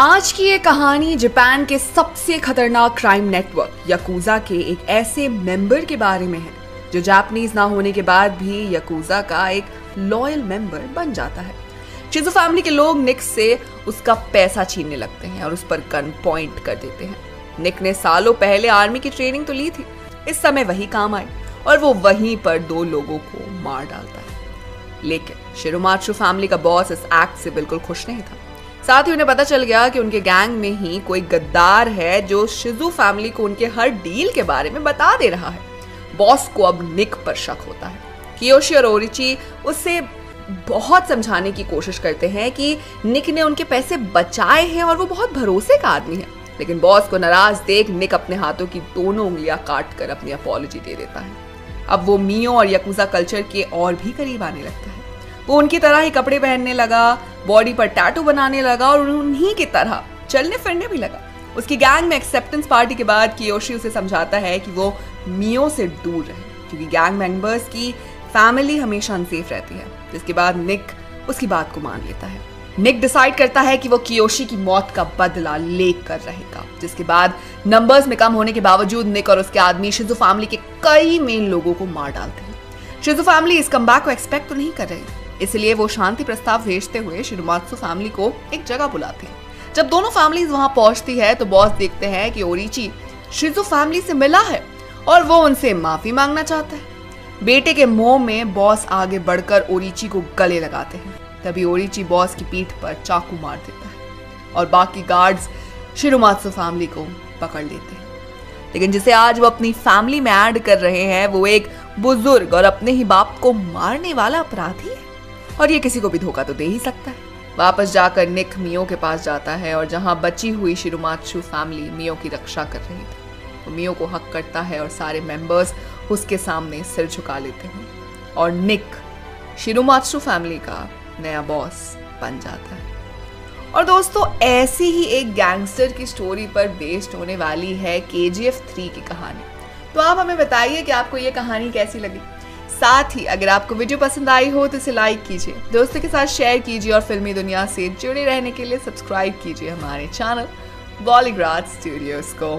आज की ये कहानी जापान के सबसे खतरनाक क्राइम नेटवर्क यकूजा के एक ऐसे मेंबर के बारे में है, जो जापानीज ना होने के बाद भी यकूजा का एक लॉयल मेंबर बन जाता है। चिजो फैमिली के लोग निक से उसका पैसा छीनने लगते हैं और उस पर गन पॉइंट कर देते हैं। निक ने सालों पहले आर्मी की ट्रेनिंग तो ली थी। इस समय वही काम आई और वो वहीं पर दो लोगों को मार डालता है। लेकिन शिरोमाचू फैमिली का बॉस इस एक्ट से बिल्कुल खुश नहीं था। साथ ही उन्हें पता चल गया कि उनके गैंग में ही कोई गद्दार है जो शिजू फैमिली को उनके हर डील के बारे में बता दे रहा है। बॉस को अब निक पर शक होता है। कियोशी और ओरिची उससे बहुत समझाने की कोशिश करते हैं कि निक ने उनके पैसे बचाए हैं और वो बहुत भरोसे का आदमी है। लेकिन बॉस को नाराज़ देख निक अपने हाथों की दोनों उंगलियाँ काट कर अपनी अपॉलोजी दे देता है। अब वो मियो और यकुजा कल्चर के और भी करीब आने लगता है। वो उनकी तरह ही कपड़े पहनने लगा बॉडी पर टैटू बनाने लगा और उन्हीं की तरह चलने फिरने भी लगा। उसकी गैंग में एक्सेप्टेंस पार्टी के बाद कियोशी उसे समझाता है कि वो मियो से दूर रहे, क्योंकि गैंग मेंबर्स की फैमिली हमेशा अनसेफ रहती है। जिसके बाद निक उसकी बात को मान लेता है। निक डिसाइड करता है कि वो कियोशी की मौत का बदला लेकर रहेगा, जिसके बाद नंबर्स में कम होने के बावजूद निक और उसके आदमी शिजु फैमिली के कई मेन लोगों को मार डालते हैं। शिजु फैमिली इस कमबैक को एक्सपेक्ट तो नहीं कर रही। इसलिए वो शांति प्रस्ताव भेजते हुए शिरुमात्सु फैमिली को एक जगह बुलाते हैं। जब दोनों फैमिलीज़ वहाँ पहुँचती है तो बॉस देखते हैं कि ओरिची शिजु फैमिली से मिला है और वो उनसे माफ़ी मांगना चाहता है। बेटे के मुँह में बॉस आगे बढ़कर ओरिची को गले लगाते हैं। तभी ओरिची बॉस की पीठ पर चाकू मार देता है और बाकी गार्ड्स शिरुमात्सु फैमिली को पकड़ लेते हैं। लेकिन जिसे आज वो अपनी फैमिली में ऐड कर रहे हैं, वो एक बुज़ुर्ग और अपने ही बाप को मारने वाला अपराधी है। और ये किसी को भी धोखा तो दे ही सकता है। वापस जाकर निक मियो के पास जाता है और जहाँ बची हुई शिरुमाचू फैमिली मियो की रक्षा कर रही थी तो मियो को हक करता है और सारे मेंबर्स उसके सामने सिर झुका लेते हैं और निक शिरुमाचू फैमिली का नया बॉस बन जाता है। और दोस्तों, ऐसी ही एक गैंगस्टर की स्टोरी पर बेस्ड होने वाली है के जी की कहानी। तो आप हमें बताइए कि आपको ये कहानी कैसी लगी? साथ ही अगर आपको वीडियो पसंद आई हो तो इसे लाइक कीजिए, दोस्तों के साथ शेयर कीजिए और फिल्मी दुनिया से जुड़े रहने के लिए सब्सक्राइब कीजिए हमारे चैनल बॉलीग्राज स्टूडियोज को।